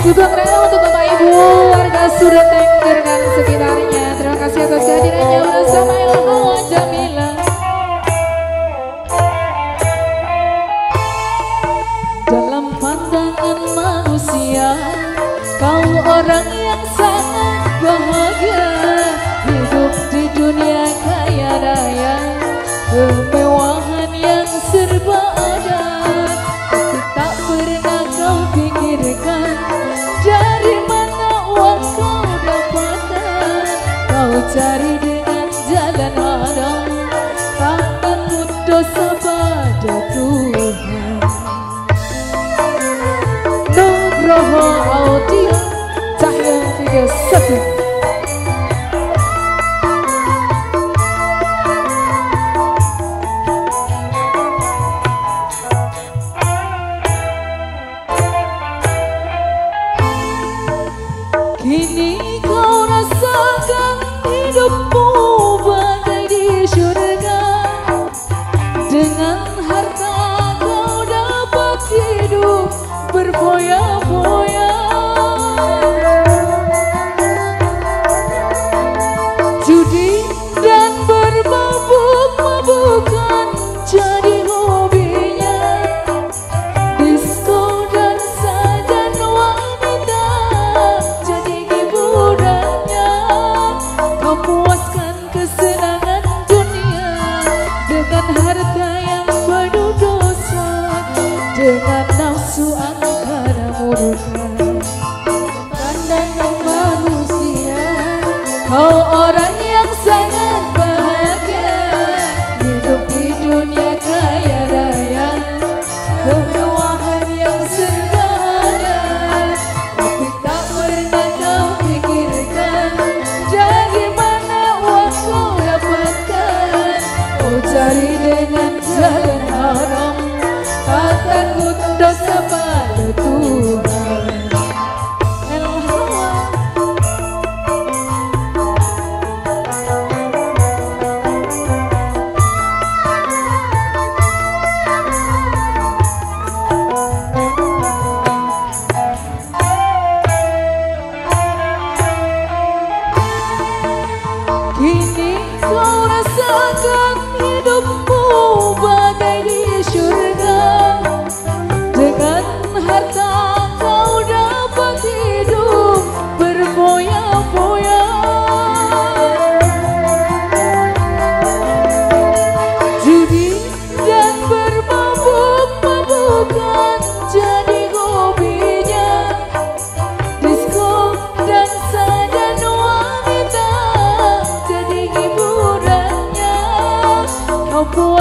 Dukung Rara untuk Bapak Ibu warga Surutengger dan sekitarnya. Terima kasih atas kehadirannya bersama Ilmu Jamila. Dalam pandangan manusia, kau orang yang sangat bahagia. স্বপ্ন He needs dengan nafsu antara murka pandang manusia. Kau orang yang sangat bahagia hidup di dunia kaya raya. Kemewahan yang sederhana tapi tak pernah kau pikirkan. Dari mana uang kau dapatkan? Kau cari dengan jalan Ini kau rasakan hidupmu bahagia. poor.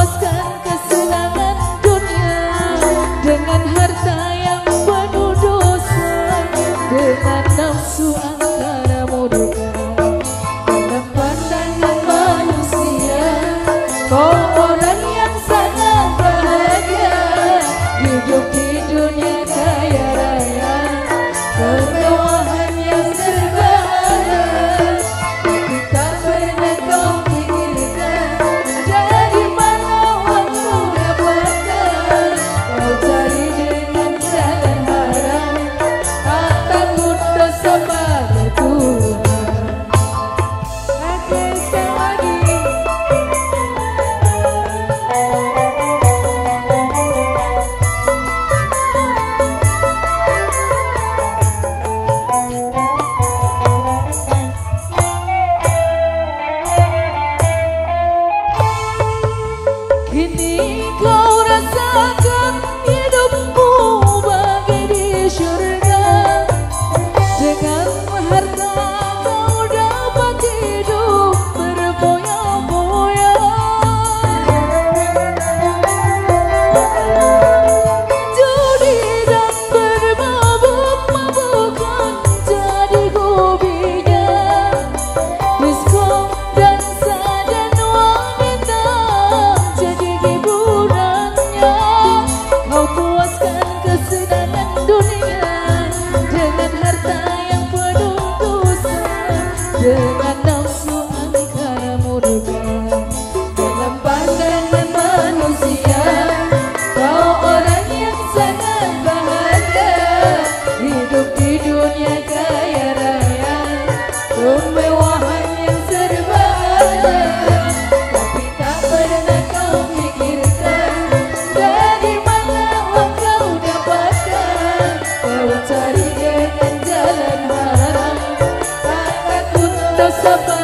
kepada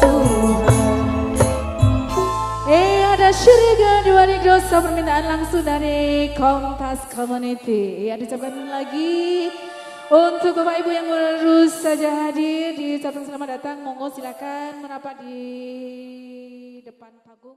Tuhan Eh ada syurga di dosa permintaan langsung dari Kompas Community eh, Ya dicapai lagi untuk Bapak Ibu yang baru saja hadir, di catatan selamat datang. Monggo silakan merapat di depan panggung.